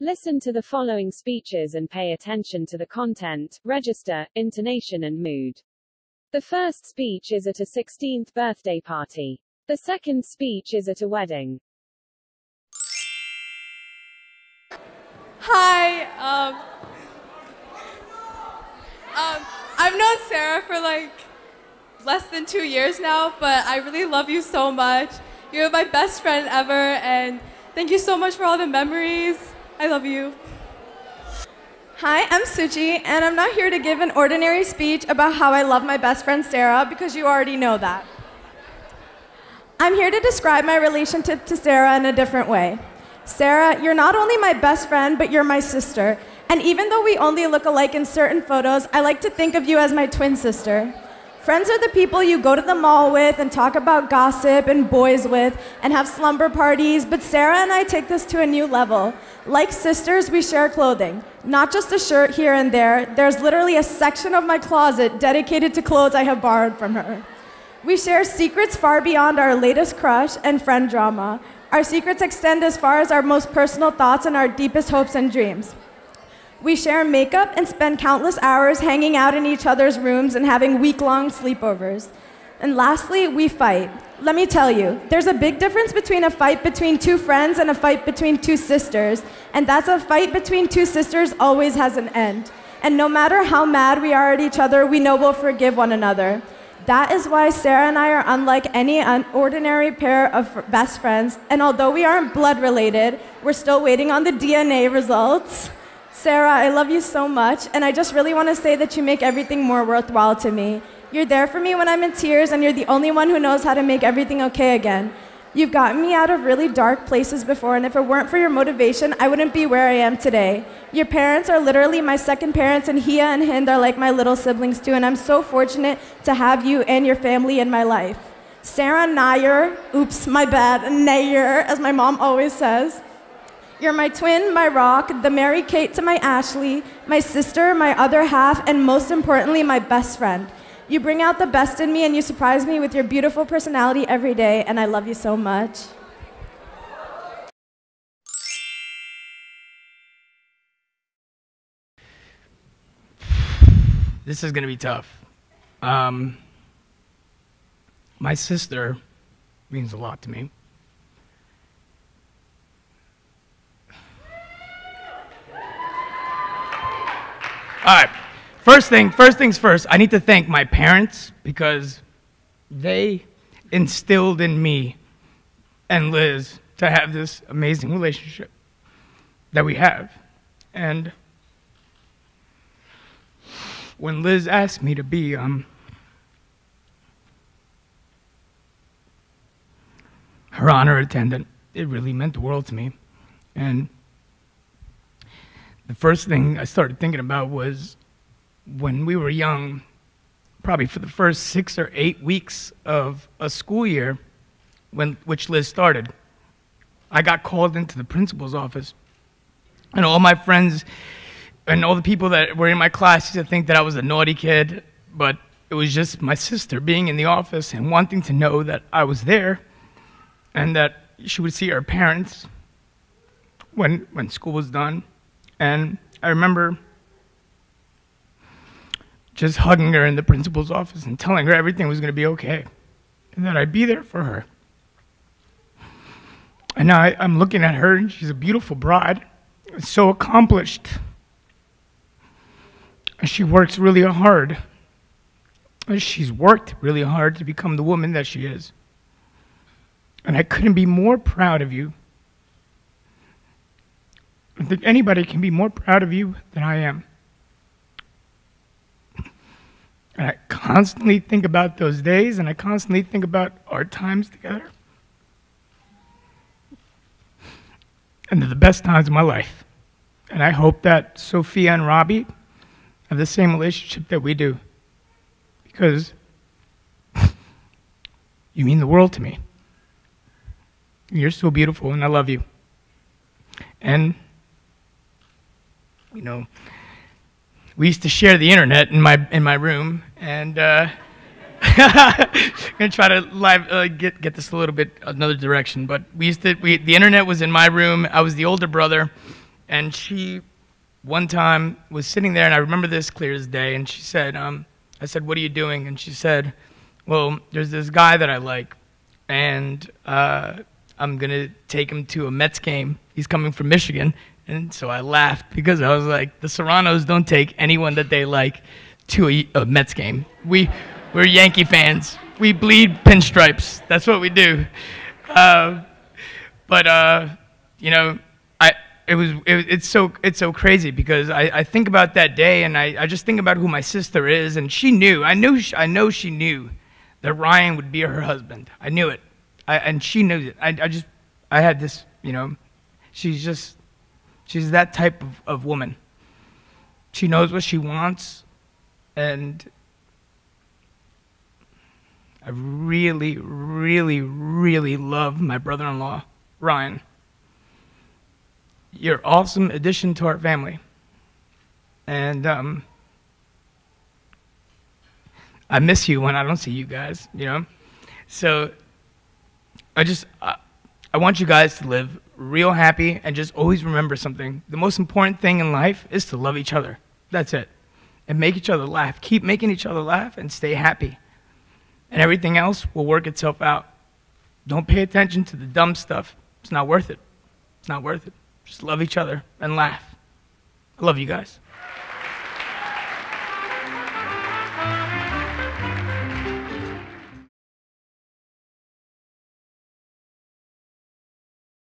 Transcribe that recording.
Listen to the following speeches and pay attention to the content, register, intonation and mood. The first speech is at a 16th birthday party. The second speech is at a wedding. Hi. Um, um, I've known Sarah for like less than two years now, but I really love you so much. You're my best friend ever, and thank you so much for all the memories. I love you. Hi, I'm Suchi, and I'm not here to give an ordinary speech about how I love my best friend Sarah because you already know that. I'm here to describe my relationship to Sarah in a different way. Sarah, you're not only my best friend, but you're my sister. And even though we only look alike in certain photos, I like to think of you as my twin sister. Friends are the people you go to the mall with and talk about gossip and boys with and have slumber parties, but Sarah and I take this to a new level. Like sisters, we share clothing. Not just a shirt here and there, there's literally a section of my closet dedicated to clothes I have borrowed from her. We share secrets far beyond our latest crush and friend drama. Our secrets extend as far as our most personal thoughts and our deepest hopes and dreams. We share makeup and spend countless hours hanging out in each other's rooms and having week long sleepovers. And lastly, we fight. Let me tell you, there's a big difference between a fight between two friends and a fight between two sisters. And that's a fight between two sisters always has an end. And no matter how mad we are at each other, we know we'll forgive one another. That is why Sarah and I are unlike any ordinary pair of best friends. And although we aren't blood related, we're still waiting on the DNA results. Sarah, I love you so much, and I just really want to say that you make everything more worthwhile to me. You're there for me when I'm in tears, and you're the only one who knows how to make everything okay again. You've gotten me out of really dark places before, and if it weren't for your motivation, I wouldn't be where I am today. Your parents are literally my second parents, and Hia and Hind are like my little siblings too, and I'm so fortunate to have you and your family in my life. Sarah Nair, oops, my bad, Nair, as my mom always says. You're my twin, my rock, the Mary Kate to my Ashley, my sister, my other half, and most importantly, my best friend. You bring out the best in me and you surprise me with your beautiful personality every day, and I love you so much. This is going to be tough. Um, my sister means a lot to me. All right. First thing, first things first, I need to thank my parents because they instilled in me and Liz to have this amazing relationship that we have. And when Liz asked me to be um, her honor attendant, it really meant the world to me. And the first thing I started thinking about was when we were young, probably for the first six or eight weeks of a school year, when, which Liz started, I got called into the principal's office. And all my friends and all the people that were in my class used to think that I was a naughty kid, but it was just my sister being in the office and wanting to know that I was there and that she would see her parents when, when school was done and I remember just hugging her in the principal's office and telling her everything was going to be okay and that I'd be there for her. And now I, am looking at her, and she's a beautiful bride, so accomplished. And she works really hard. And she's worked really hard to become the woman that she is. And I couldn't be more proud of you I think anybody can be more proud of you than I am. And I constantly think about those days and I constantly think about our times together. And they're the best times of my life. And I hope that Sophia and Robbie have the same relationship that we do. Because you mean the world to me. You're so beautiful and I love you. And you know, we used to share the internet in my in my room, and uh, I'm gonna try to live uh, get get this a little bit another direction. But we used to we the internet was in my room. I was the older brother, And she, one time, was sitting there, and I remember this clear as day. And she said, um, "I said, what are you doing?" And she said, "Well, there's this guy that I like, and uh, I'm gonna take him to a Mets game. He's coming from Michigan." And so I laughed because I was like, "The Serranos don't take anyone that they like to a, a Mets game. We, we're Yankee fans. We bleed pinstripes. That's what we do." Uh, but uh, you know, I it was it, it's so it's so crazy because I, I think about that day and I, I just think about who my sister is and she knew I knew I know she knew that Ryan would be her husband. I knew it, I, and she knew it. I, I just I had this you know, she's just she's that type of, of woman. She knows what she wants, and I really, really, really love my brother in law, Ryan. You're an awesome addition to our family. And um, I miss you when I don't see you guys, you know? So I just, I, I want you guys to live real happy and just always remember something. The most important thing in life is to love each other. That's it. And make each other laugh. Keep making each other laugh and stay happy and everything else will work itself out. Don't pay attention to the dumb stuff. It's not worth it. It's not worth it. Just love each other and laugh. I love you guys.